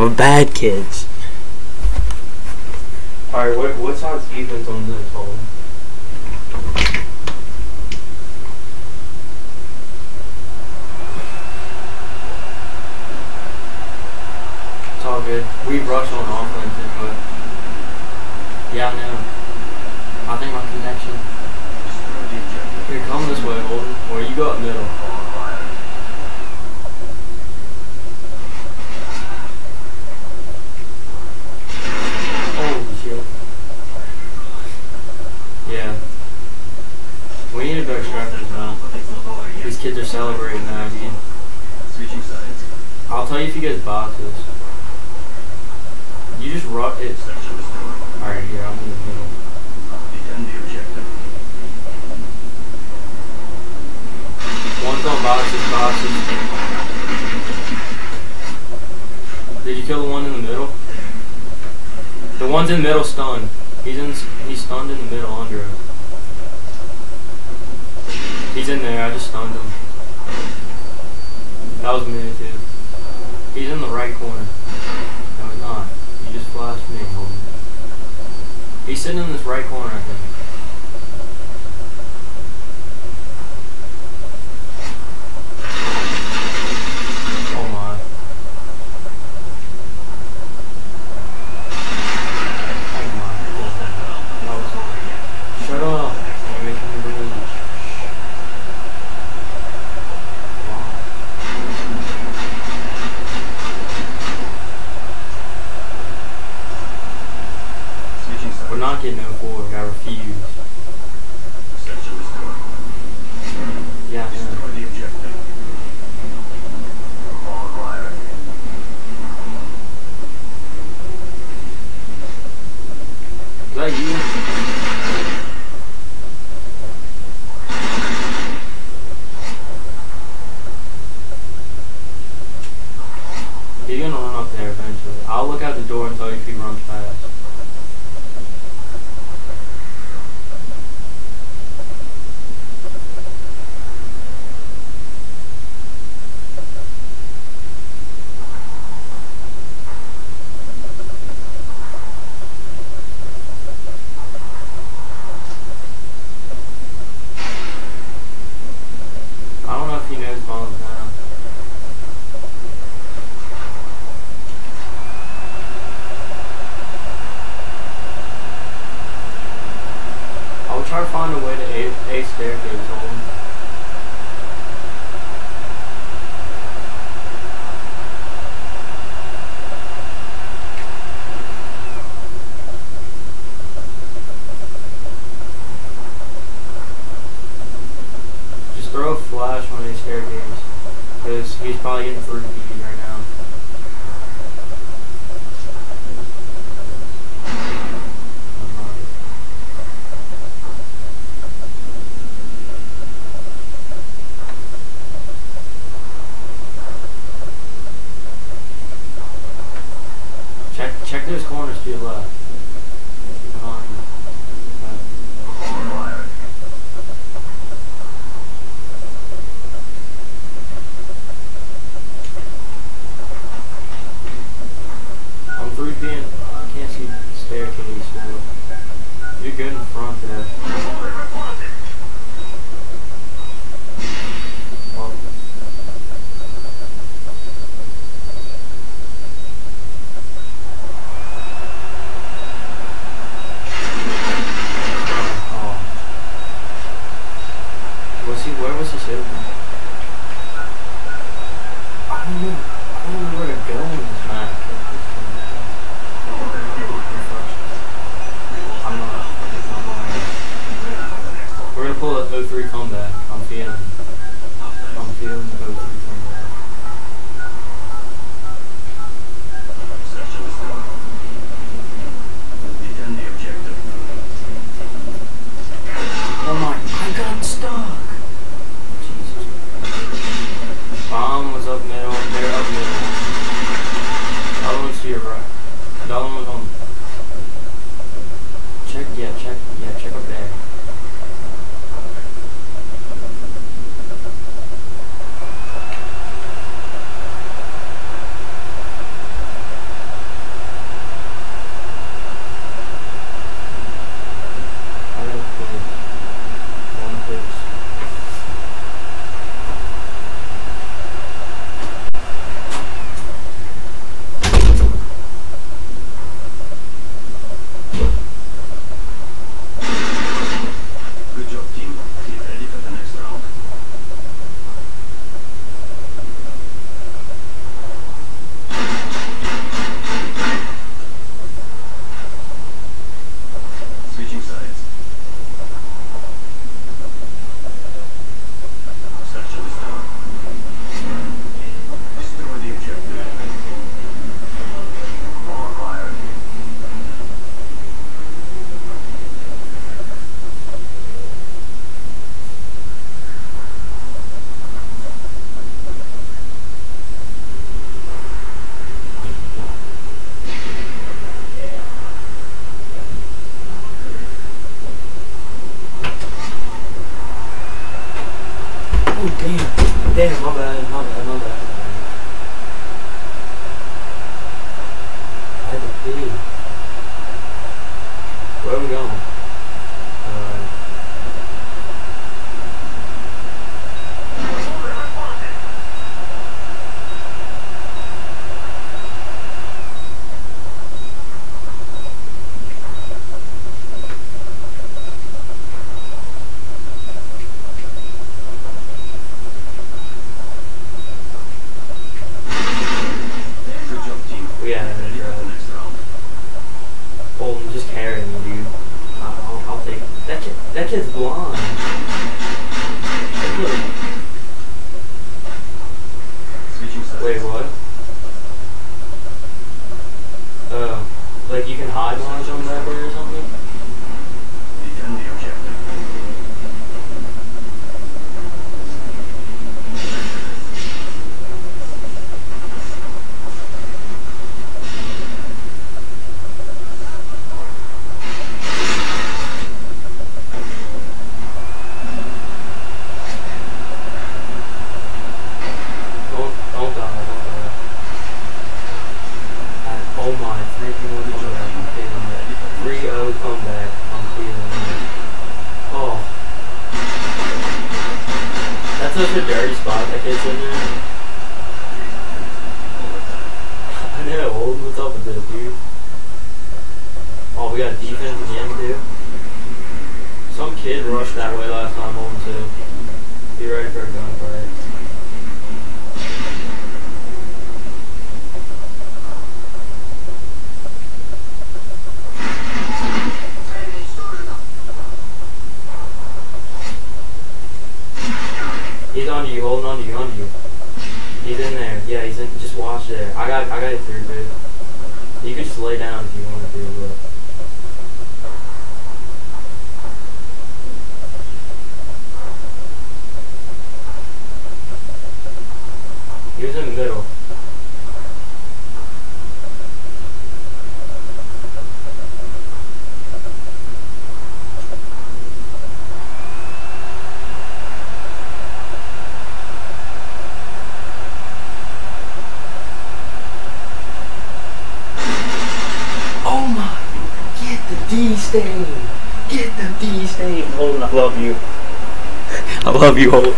a bad kids. Alright, what, what's our defense on this hole? It's all good. We rush on offense, but yeah, I know. I think my connection. Here, come this way, Holden, or you go up middle. Holy shit. Yeah. We need to go strippers now. These kids are celebrating now, dude. Switching sides. I'll tell you if you get boxes. You just rock it. Alright, here, I'm in the middle. Defend the objective. One's on boxes, boxes. Did you kill the one in the middle? The one's in the middle stunned. He's in. He's stunned in the middle under him. He's in there. I just stunned him. That was me too. He's in the right corner. No, he's not. You just flashed me. He's sitting in this right corner, I think. Oh my. Oh my. That was- Shut up. You're making me rage. Wow. Switching sides. We're not getting no forward. I refuse. Section restored. Yeah, I know. Destroy the objective. All acquired. Is that you? He's gonna run up there eventually. I'll look out the door and tell you if he runs fast. I don't know if he knows bombs now. I will try to find a way to a, a staircase hole. Just throw a flash on a staircase. Because he's probably getting three 对吧？Where are we going? Uh, Good job, team. we had it. Ready for the Uh, next round. Just dude. I'll, I'll, I'll take that kid. That kid's kid, wait, what? Oh, like you can hide behind something that? Such a dirty spot that kid's in there. I know, Holden, what's up with this, dude? Oh, we got defense again, too. Some kid rushed that way last time, oh, On you, holding on to you, on you. He's in there. Yeah, he's in. Just watch there. I got, I got it through, dude. You can just lay down if you want to, but. He was in the middle. Oh my! Get the D stain! Get the D stain! Holden, I love you. I love you, Holden.